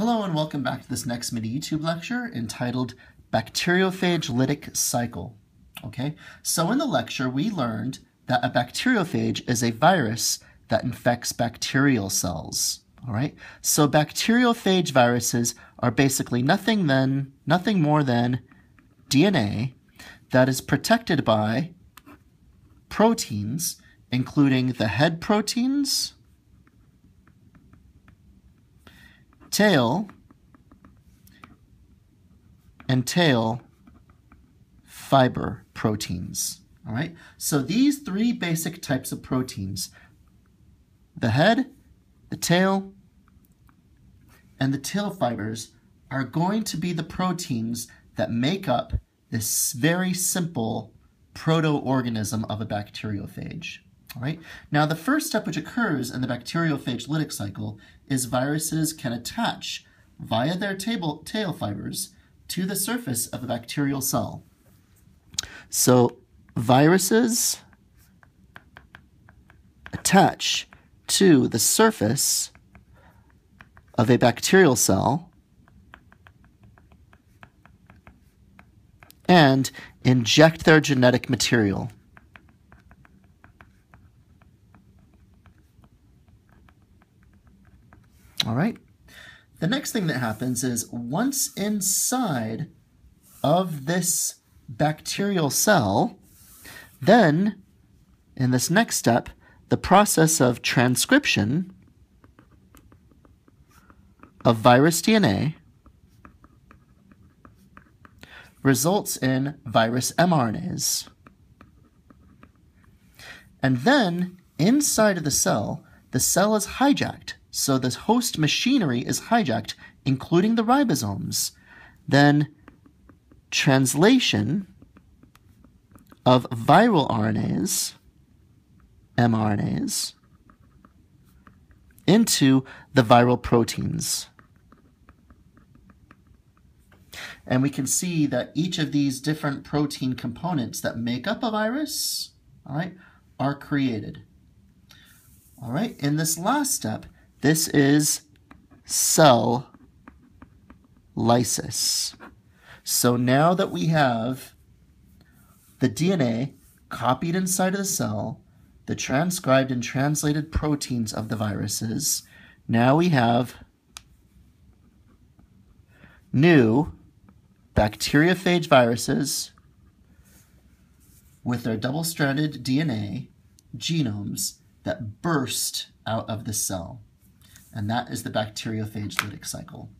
Hello and welcome back to this next mini YouTube lecture entitled Bacteriophage Lytic Cycle. Okay, so in the lecture we learned that a bacteriophage is a virus that infects bacterial cells. All right, so bacteriophage viruses are basically nothing then, nothing more than DNA that is protected by proteins, including the head proteins, tail, and tail fiber proteins. All right, so these three basic types of proteins, the head, the tail, and the tail fibers are going to be the proteins that make up this very simple proto-organism of a bacteriophage. Now, the first step which occurs in the bacteriophage lytic cycle is viruses can attach via their table, tail fibers to the surface of a bacterial cell. So, viruses attach to the surface of a bacterial cell and inject their genetic material. All right. The next thing that happens is once inside of this bacterial cell, then in this next step, the process of transcription of virus DNA results in virus mRNAs. And then inside of the cell, the cell is hijacked so the host machinery is hijacked, including the ribosomes. Then translation of viral RNAs, mRNAs, into the viral proteins. And we can see that each of these different protein components that make up a virus, all right, are created. All right, in this last step, this is cell lysis. So now that we have the DNA copied inside of the cell, the transcribed and translated proteins of the viruses, now we have new bacteriophage viruses with their double-stranded DNA genomes that burst out of the cell and that is the bacteriophage lytic cycle.